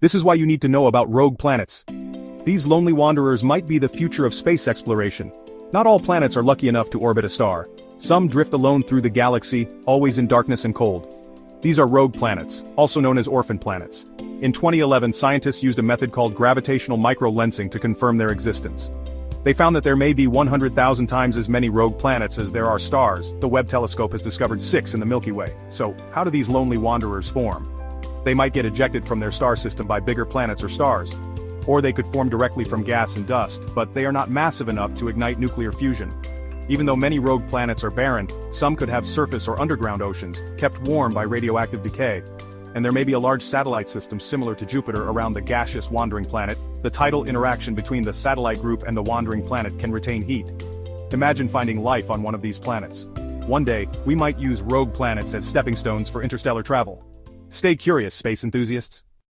This is why you need to know about rogue planets. These lonely wanderers might be the future of space exploration. Not all planets are lucky enough to orbit a star. Some drift alone through the galaxy, always in darkness and cold. These are rogue planets, also known as orphan planets. In 2011 scientists used a method called gravitational microlensing to confirm their existence. They found that there may be 100,000 times as many rogue planets as there are stars, the Webb telescope has discovered six in the Milky Way, so how do these lonely wanderers form? They might get ejected from their star system by bigger planets or stars. Or they could form directly from gas and dust, but they are not massive enough to ignite nuclear fusion. Even though many rogue planets are barren, some could have surface or underground oceans, kept warm by radioactive decay. And there may be a large satellite system similar to Jupiter around the gaseous wandering planet, the tidal interaction between the satellite group and the wandering planet can retain heat. Imagine finding life on one of these planets. One day, we might use rogue planets as stepping stones for interstellar travel. Stay curious, space enthusiasts.